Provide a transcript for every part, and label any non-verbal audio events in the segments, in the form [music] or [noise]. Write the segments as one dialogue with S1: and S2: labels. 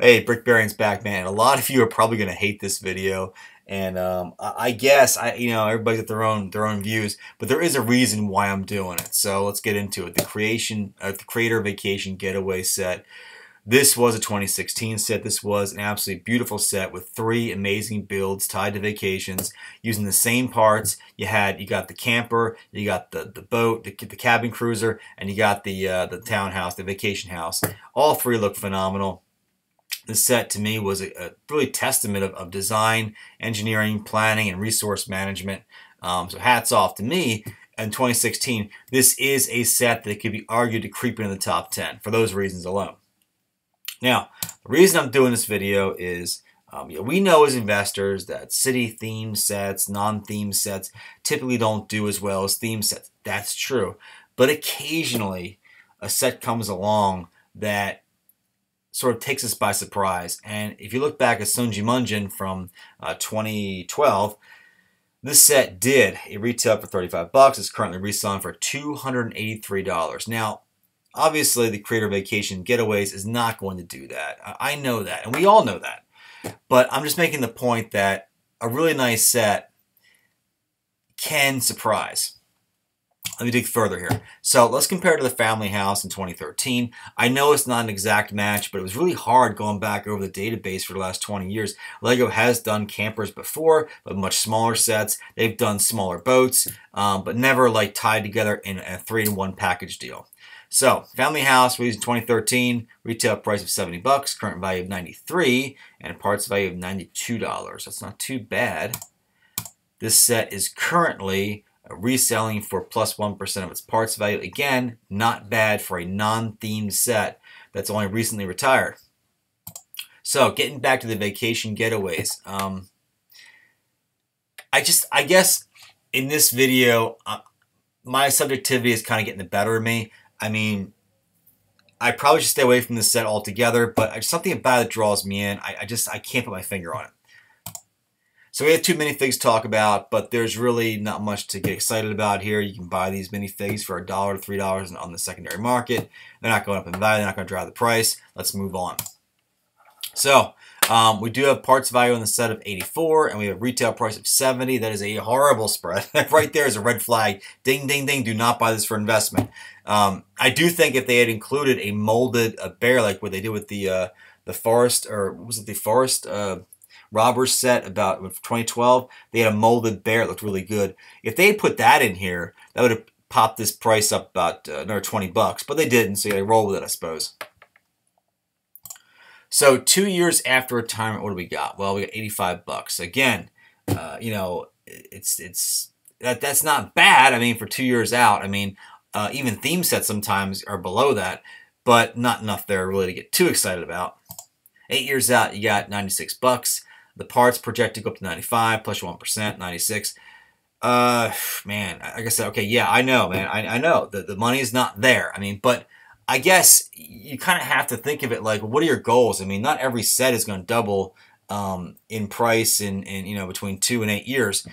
S1: Hey, Brick Baron's back, man. A lot of you are probably going to hate this video, and um, I guess I, you know, everybody's got their own their own views, but there is a reason why I'm doing it. So let's get into it. The creation, uh, the Creator Vacation Getaway set. This was a 2016 set. This was an absolutely beautiful set with three amazing builds tied to vacations using the same parts. You had you got the camper, you got the the boat, the, the cabin cruiser, and you got the uh, the townhouse, the vacation house. All three look phenomenal the set to me was a, a really testament of, of, design, engineering, planning, and resource management. Um, so hats off to me. In 2016, this is a set that could be argued to creep into the top 10 for those reasons alone. Now, the reason I'm doing this video is um, we know as investors that city theme sets, non-theme sets typically don't do as well as theme sets. That's true. But occasionally a set comes along that sort of takes us by surprise. And if you look back at Sunji Munjin from uh, 2012, this set did. It retailed for 35 bucks. It's currently reselling for $283. Now, obviously, the Creator Vacation Getaways is not going to do that. I know that, and we all know that. But I'm just making the point that a really nice set can surprise. Let me dig further here. So let's compare to the family house in 2013. I know it's not an exact match, but it was really hard going back over the database for the last 20 years. Lego has done campers before, but much smaller sets. They've done smaller boats, um, but never like tied together in a three-in-one package deal. So, Family House released in 2013, retail price of 70 bucks, current value of 93, and parts value of $92. That's not too bad. This set is currently reselling for plus 1 of its parts value. Again, not bad for a non-themed set that's only recently retired. So, getting back to the vacation getaways. Um, I just, I guess in this video, uh, my subjectivity is kind of getting the better of me. I mean, I probably should stay away from this set altogether, but something about it draws me in. I, I just, I can't put my finger on it. So we have two minifigs to talk about, but there's really not much to get excited about here. You can buy these minifigs for a dollar to three dollars on the secondary market. They're not going up in value. They're not going to drive the price. Let's move on. So um, we do have parts value on the set of 84, and we have retail price of 70. That is a horrible spread. [laughs] right there is a red flag. Ding, ding, ding. Do not buy this for investment. Um, I do think if they had included a molded a bear like what they did with the uh, the forest, or was it the forest? Uh, Robbers set about 2012. They had a molded bear. It looked really good. If they put that in here, that would have popped this price up about uh, another 20 bucks. But they didn't, so gotta roll with it, I suppose. So two years after retirement, what do we got? Well, we got 85 bucks. Again, uh, you know, it's it's that that's not bad. I mean, for two years out, I mean, uh, even theme sets sometimes are below that, but not enough there really to get too excited about. Eight years out, you got 96 bucks. The parts project to go up to 95 plus 1, 96. Uh, man, like I said, okay, yeah, I know, man. I, I know the, the money is not there. I mean, but I guess you kind of have to think of it like, what are your goals? I mean, not every set is going to double um, in price in, in, you know, between two and eight years.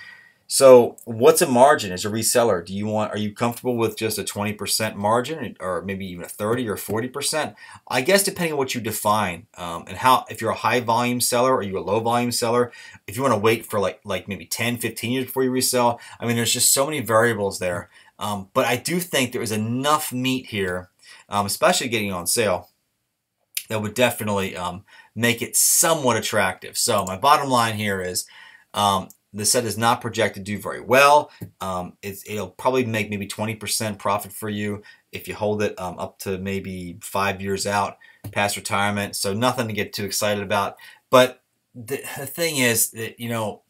S1: So what's a margin as a reseller? Do you want, are you comfortable with just a 20% margin or maybe even a 30 or 40%? I guess depending on what you define um, and how, if you're a high volume seller or you a low volume seller, if you want to wait for like, like maybe 10, 15 years before you resell, I mean, there's just so many variables there. Um, but I do think there is enough meat here, um, especially getting on sale, that would definitely um, make it somewhat attractive. So my bottom line here is, um, the set is not projected to do very well. Um, it'll probably make maybe 20% profit for you if you hold it um, up to maybe five years out past retirement. So nothing to get too excited about. But the, the thing is that, you know,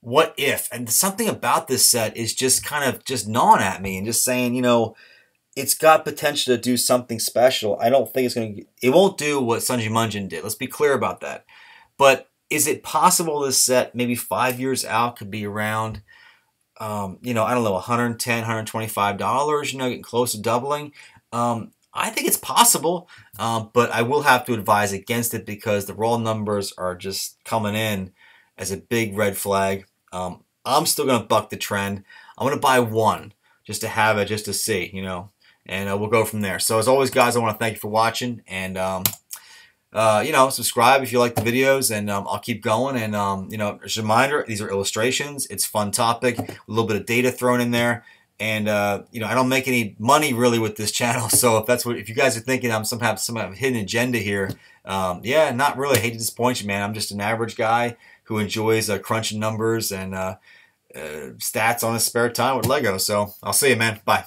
S1: what if? And something about this set is just kind of just gnawing at me and just saying, you know, it's got potential to do something special. I don't think it's going to, it won't do what Sunji Munjin did. Let's be clear about that. But is it possible this set maybe five years out could be around um, you know i don't know 110 125 dollars you know getting close to doubling? Um, i think it's possible um, but i will have to advise against it because the raw numbers are just coming in as a big red flag. Um, i'm still going to buck the trend. I'm going to buy one just to have it just to see you know and uh, we'll go from there. So as always guys i want to thank you for watching and um, uh, you know, subscribe if you like the videos, and um, I'll keep going. And um, you know, as a reminder, these are illustrations. It's fun topic, a little bit of data thrown in there. And uh, you know, I don't make any money really with this [laughs] channel. So if that's what, if you guys are thinking I'm some have some hidden agenda here, um, yeah, not really. I hate to disappoint you, man. I'm just an average guy who enjoys uh, crunching numbers and uh, uh, stats on his spare time with Lego. So I'll see you, man. Bye.